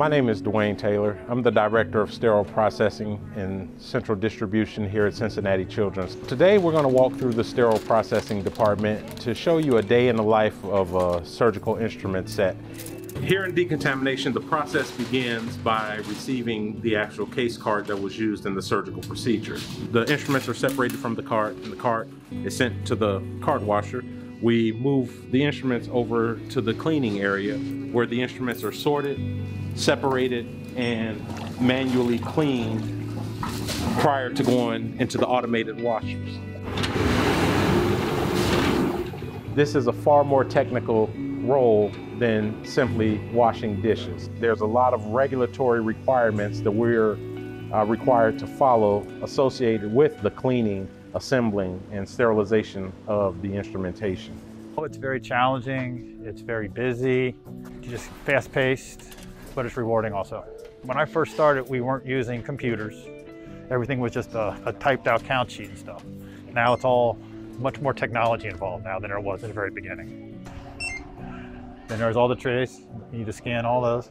My name is Dwayne Taylor. I'm the Director of Sterile Processing and Central Distribution here at Cincinnati Children's. Today we're going to walk through the Sterile Processing Department to show you a day in the life of a surgical instrument set. Here in decontamination, the process begins by receiving the actual case cart that was used in the surgical procedure. The instruments are separated from the cart and the cart is sent to the cart washer we move the instruments over to the cleaning area where the instruments are sorted, separated, and manually cleaned prior to going into the automated washers. This is a far more technical role than simply washing dishes. There's a lot of regulatory requirements that we're uh, required to follow associated with the cleaning assembling and sterilization of the instrumentation. It's very challenging, it's very busy, just fast paced, but it's rewarding also. When I first started, we weren't using computers. Everything was just a, a typed out count sheet and stuff. Now it's all much more technology involved now than there was in the very beginning. Then there's all the trays, you need to scan all those.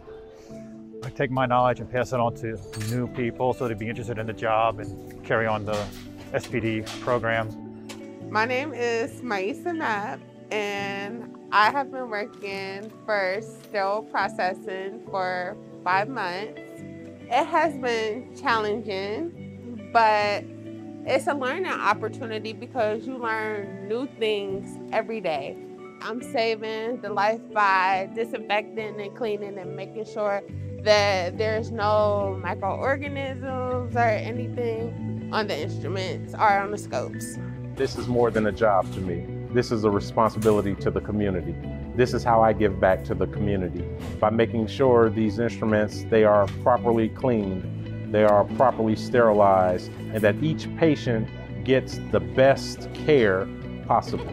I take my knowledge and pass it on to new people so they'd be interested in the job and carry on the SPD program. My name is Mi'Esa Mapp, and I have been working for sterile processing for five months. It has been challenging, but it's a learning opportunity because you learn new things every day. I'm saving the life by disinfecting and cleaning and making sure that there's no microorganisms or anything on the instruments or on the scopes. This is more than a job to me. This is a responsibility to the community. This is how I give back to the community by making sure these instruments, they are properly cleaned, they are properly sterilized, and that each patient gets the best care possible.